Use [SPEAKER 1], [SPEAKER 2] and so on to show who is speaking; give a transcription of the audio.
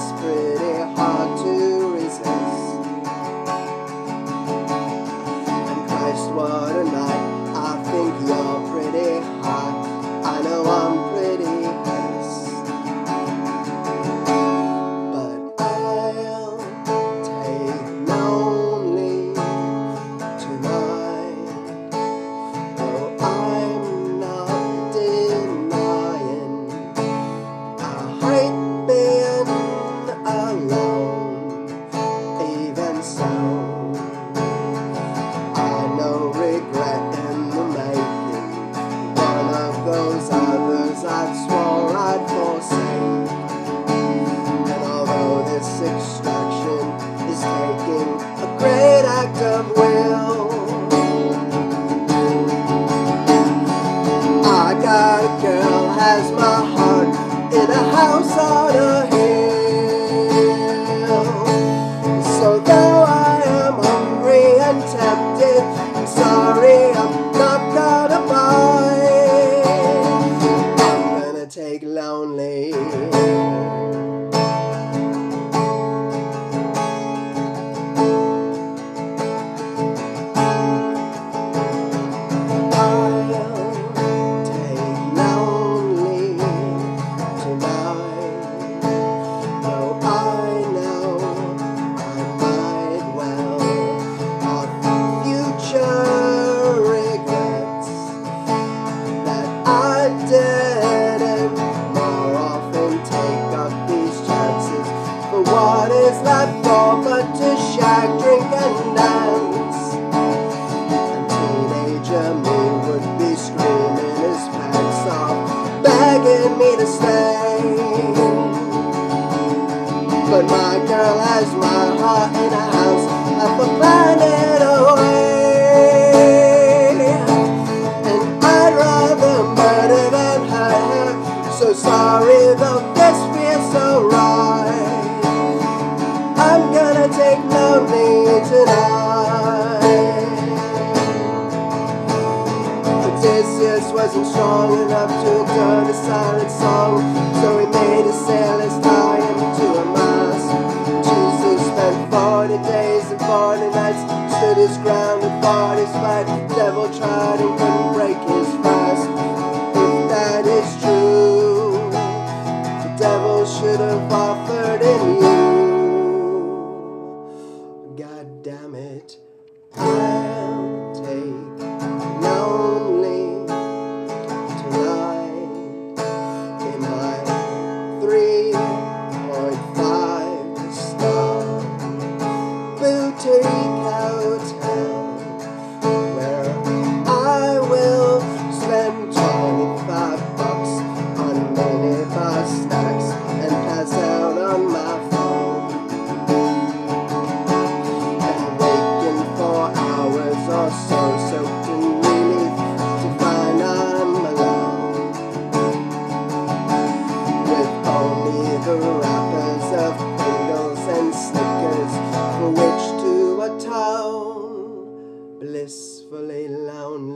[SPEAKER 1] was pretty hard. What is life for but to shag, drink and dance? And teenager me would be screaming his pants off, begging me to stay. But my girl has my heart in a house half a planet away. And I'd rather murder than hurt her. So sorry though wasn't strong enough to endure the silent song, so he made a sailors tie him to a mast. Jesus spent 40 days and 40 nights, stood his ground and fought his fight. Devil tried and couldn't break on minibar snacks and pass out on my phone. And waking for hours or so soaked in relief to find I'm alone. With only the wrappers of Pringles and Snickers for which to atone blissfully lonely